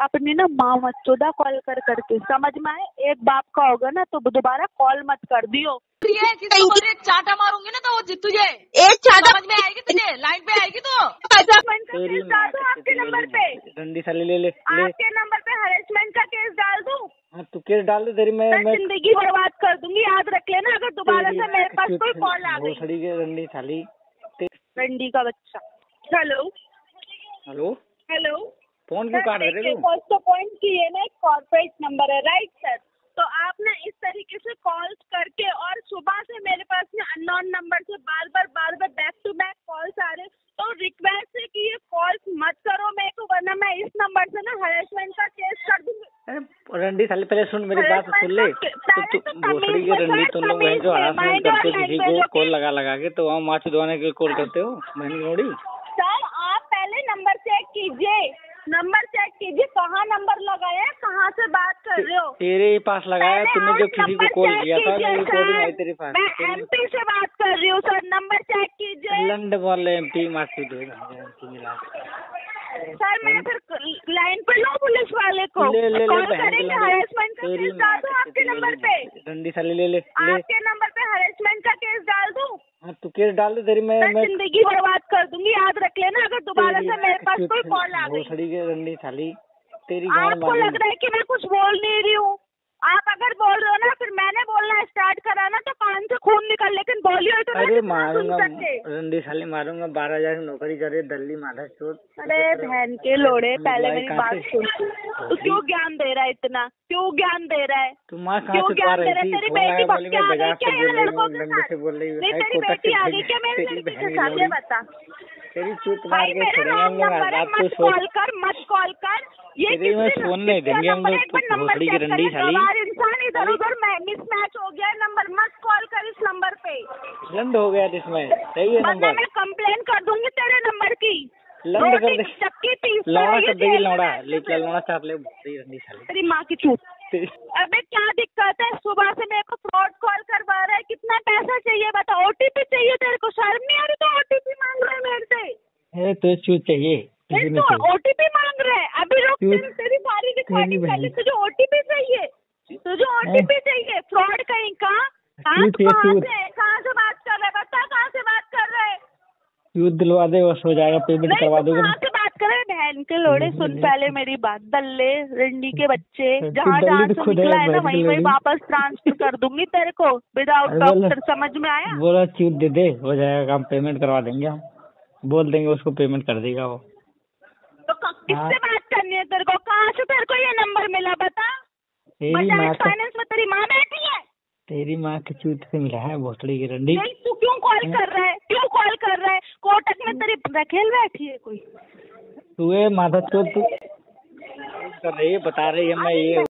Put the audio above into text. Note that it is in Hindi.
अपनी ना माँ मत चौदह कॉल कर करके समझ में आए? एक बाप का होगा ना तो दोबारा कॉल मत कर दियो। ये जिसको चाटा मारूँगी ना तो वो जित तुझे। एक चाटा समझ में आएगी तुझे? लाइन पे आएगी तो। आपके नंबर पे। डंडी साली ले ले आपके नंबर पे हरेसमेंट का केस डाल दूँ। हाँ तू केस डाल दे तेरी मैं मैं ज़िंदगी बर्बाद कर दूँगी याद रख लेना अगर दोबारा से मेरे पास कोई कॉल आ गई। भोसड़ी के डंडी साली रंडी का बच्चा। हेलो हेलो हेलो फ़ोन क्यों काट रहे तू फ़र्स्ट तो पॉइंट की ये ना एक कॉर्पोरेट नंबर है राइट सर तो आप ना इस तरीके से कॉल करके और सुबह से मेरे पास ना अननोन नंबर से बार बार बार बार बैक टू बैक कॉल्स आ रहे तो रिक्वेस्ट है कि ये कॉल्स मत करो मेरे को वरना मैं इस नंबर से ना हरेसमेंट का केस कर दूँगी। रंडी साली पहले सुन मेरी बात तो सुन ले। तो तू भोसड़ी के रंडी तुम लोग बहन जो हरासमेंट करते हो किसी को कॉल लगा लगा के तो वहाँ माँ चुदवाने के कॉल करते हो बहन नोड़ी सर आप पहले नंबर चेक कीजिए। नंबर चेक कीजिए कहाँ नंबर लगाए कहाँ से बात कर रहे हो? तेरे ही पास लगाया तुमने जो किसी को कॉल किया था रिकॉर्डिंग सर। आई तेरे पास मैं एमपी से बात कर रही हूँ सर। नंबर चेक कीजिए। लंड बोल एम पी मार्केट मिला सर मैं फिर लाइन पे लो पुलिस वाले को। ले ले ले करेंगे हरेसमेंट का केस डाल दूँ आपके नंबर पे। डंडी साली ले ले आपके नंबर पे हरेसमेंट का केस डाल दूँ? हाँ तू केस डाल दे तेरी मैं ज़िंदगी कर दूँगी याद रख लेना अगर दोबारा से मेरे पास कोई कॉल आ गई। के साली तेरी आपको लग रहा है कि मैं कुछ बोल नहीं रही हूँ आप अगर बोल रहे हो ना फिर मैंने बोलना स्टार्ट करा ना तो कान से खून निकल लेकिन बोलियो तो मैं अरे मारूँगा रंडी साली मारूँगा बारह हज़ार नौकरी करे दल्ली माधा चोट। अरे बहन के लोड़े पहले मेरी बात सुन। तू क्यों ज्ञान दे रहा है इतना? क्यों ज्ञान दे रहा है? तू माँ कहाँ से पा रही है? थी तेरी बेटी भक्के आ गई क्या यहाँ लड़कों के साथ? तेरी बेटी आ गई क्या मेरी लड़की के साथ? ये बता। तेरी चूत मार के छोड़ेंगे हम लोग रात को सो कॉल कर मत कॉल कर। ये में फ़ोन नहीं देंगे हम लोग तो भोसड़ी की रंडी साली। इधर उधर मिसमैच हो गया है नंबर मत कॉल कर इस नंबर पे। लंड हो गया इसमें सही है नंबर मैं कंप्लेन कर दूँगी तेरे नंबर की। लंड कर दे। चक्की पीस लौड़ा कर देगी लौड़ा। बैठ के। ले चल लौड़ा चाप ले भोसड़ी रंडी साली। तेरी माँ की चूत। अबे क्या दिक्कत है? सुबह से मेरे को फ्रॉड कॉल करवा रहा है। कितना पैसा चाहिए बता। ओटीपी चाहिए तेरे को। शर्म नहीं आ रही तो ओटीपी मांग रहा है मेरे से। तो चूत चाहिए ओटीपी मांग रहा है। अभी रुक क्यों? तेरी, सारी रिकॉर्डिंग तेरी कर। तुझे ओटीपी चाहिए? तुझे ओटीपी चाहिए। फ्रॉड कहीं का हाँ? चाहिए, कहाँ से कहाँ से बात कर रहा है? बता कहाँ से बात कर रहा है? चूत दिलवा दे? बस हो जाएगा पेमेंट करवा दोगे कहाँ से बात कर रहा है? बहन के लोड़े सुन पहले मेरी बात। दल्ले रंडी के बच्चे जहाँ जहाँ तो से है, निकला है ना वहीं वहीं वापस ट्रांसफ़र कर दूँगी तेरे को। विदाउट डॉक्टर समझ में आया? बोला दे दे हो जाएगा काम पेमेंट करवा देंगे हम। बोल देंगे उसको पेमेंट कर देगा वो। तो हाँ। किससे बात करनी है तेरे को कहाँ से तेरे को ये नंबर मिला बता तेरी माँ का फाइनेंस में तेरी माँ बैठी है। तेरी माँ के चूत से मिला है भोसड़ी की रंडी। नहीं तू क्यों कॉल कर रहा है? क्यों कॉल कर रहा है? कोटक में तेरी रखेल बैठी है कोई? तू ये माधा चोत कर रही है? बता रही है मैं ये